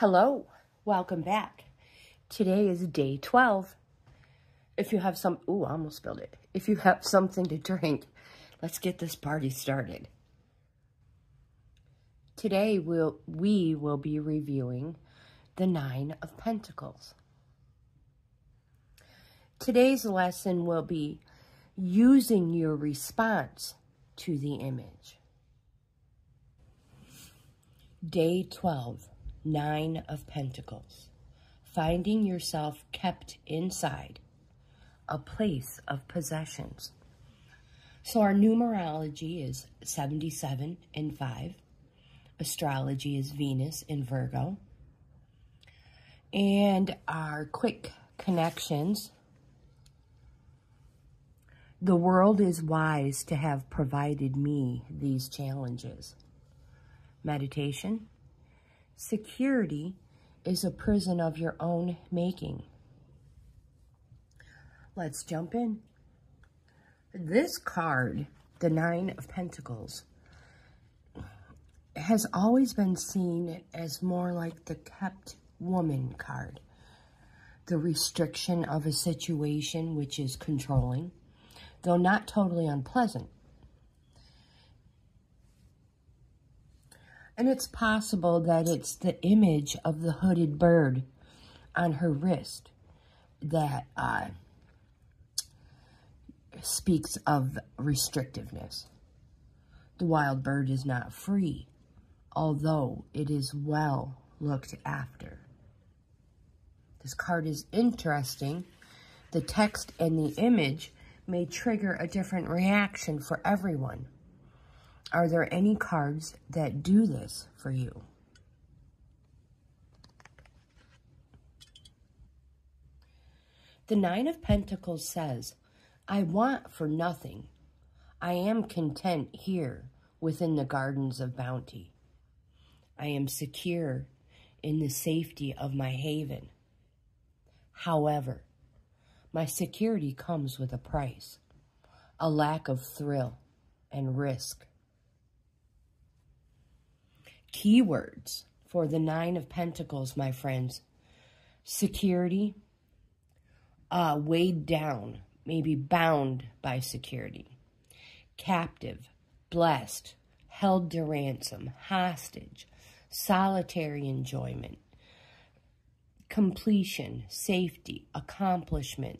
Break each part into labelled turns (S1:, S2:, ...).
S1: Hello, welcome back. Today is day 12. If you have some, ooh, I almost spilled it. If you have something to drink, let's get this party started. Today we'll, we will be reviewing the Nine of Pentacles. Today's lesson will be using your response to the image. Day 12, Nine of Pentacles. Finding yourself kept inside a place of possessions. So our numerology is 77 and 5. Astrology is Venus in Virgo. And our quick connections. The world is wise to have provided me these challenges. Meditation. Security is a prison of your own making. Let's jump in. This card, the Nine of Pentacles, has always been seen as more like the kept woman card. The restriction of a situation which is controlling, though not totally unpleasant. And it's possible that it's the image of the hooded bird on her wrist that uh, speaks of restrictiveness. The wild bird is not free, although it is well looked after. This card is interesting. The text and the image may trigger a different reaction for everyone. Are there any cards that do this for you? The Nine of Pentacles says, I want for nothing. I am content here within the gardens of bounty. I am secure in the safety of my haven. However, my security comes with a price, a lack of thrill and risk. Keywords for the Nine of Pentacles, my friends. Security, uh, weighed down, maybe bound by security. Captive, blessed, held to ransom, hostage, solitary enjoyment, completion, safety, accomplishment,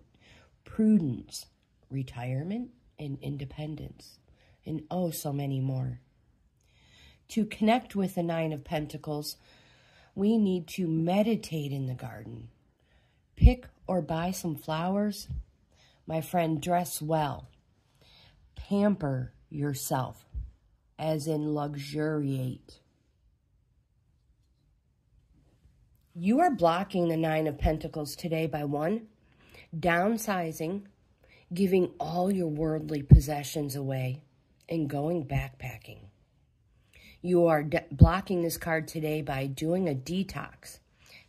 S1: prudence, retirement, and independence, and oh, so many more. To connect with the Nine of Pentacles, we need to meditate in the garden. Pick or buy some flowers, my friend, dress well. Pamper yourself, as in luxuriate. You are blocking the Nine of Pentacles today by one, downsizing, giving all your worldly possessions away, and going backpacking. You are blocking this card today by doing a detox,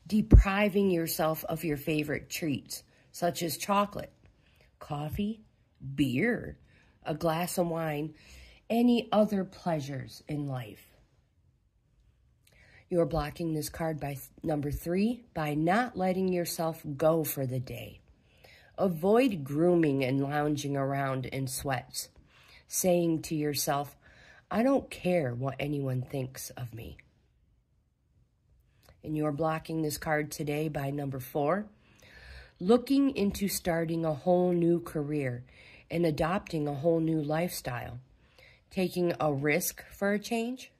S1: depriving yourself of your favorite treats, such as chocolate, coffee, beer, a glass of wine, any other pleasures in life. You're blocking this card by number three by not letting yourself go for the day. Avoid grooming and lounging around in sweats, saying to yourself, I don't care what anyone thinks of me. And you're blocking this card today by number four looking into starting a whole new career and adopting a whole new lifestyle, taking a risk for a change.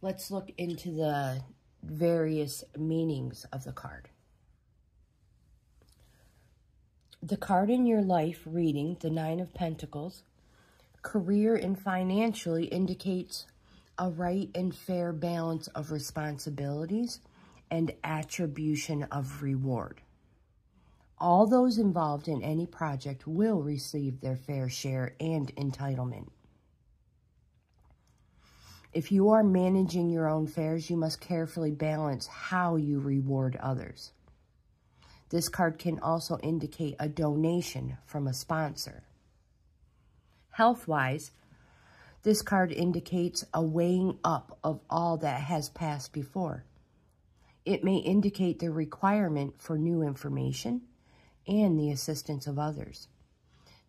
S1: Let's look into the various meanings of the card. The card in your life reading, the Nine of Pentacles, career and financially indicates a right and fair balance of responsibilities and attribution of reward. All those involved in any project will receive their fair share and entitlement. If you are managing your own affairs, you must carefully balance how you reward others. This card can also indicate a donation from a sponsor. Health-wise, This card indicates a weighing up of all that has passed before. It may indicate the requirement for new information and the assistance of others.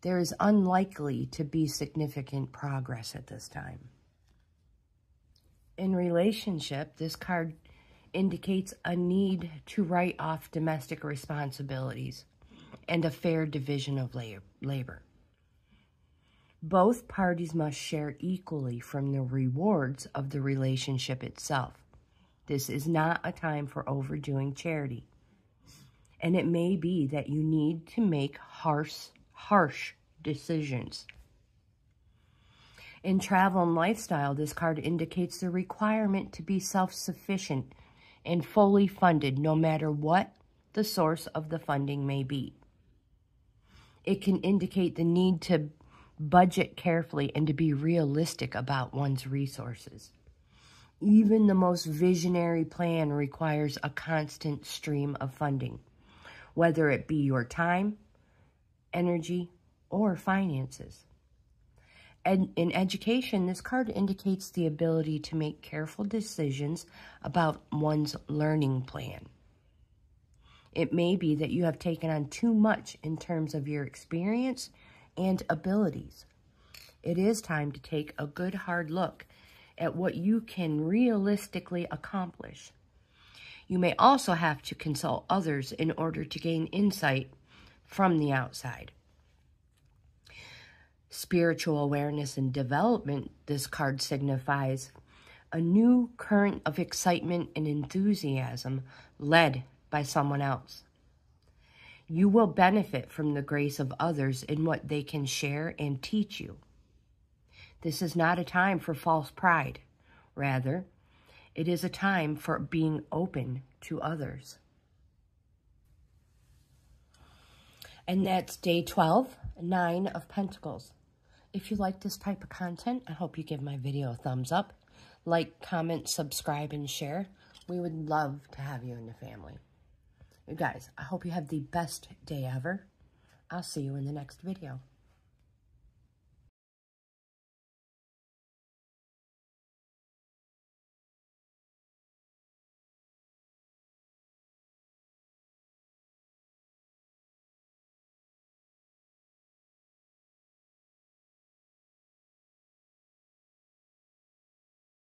S1: There is unlikely to be significant progress at this time. In relationship, this card indicates a need to write off domestic responsibilities and a fair division of labor. Both parties must share equally from the rewards of the relationship itself. This is not a time for overdoing charity. And it may be that you need to make harsh, harsh decisions. In travel and lifestyle, this card indicates the requirement to be self-sufficient and fully funded no matter what the source of the funding may be. It can indicate the need to budget carefully, and to be realistic about one's resources. Even the most visionary plan requires a constant stream of funding, whether it be your time, energy, or finances. And in education, this card indicates the ability to make careful decisions about one's learning plan. It may be that you have taken on too much in terms of your experience and abilities. It is time to take a good hard look at what you can realistically accomplish. You may also have to consult others in order to gain insight from the outside. Spiritual awareness and development, this card signifies a new current of excitement and enthusiasm led by someone else. You will benefit from the grace of others in what they can share and teach you. This is not a time for false pride. Rather, it is a time for being open to others. And that's day 12, Nine of Pentacles. If you like this type of content, I hope you give my video a thumbs up. Like, comment, subscribe, and share. We would love to have you in the family. Guys, I hope you have the best day ever. I'll see you in the next video.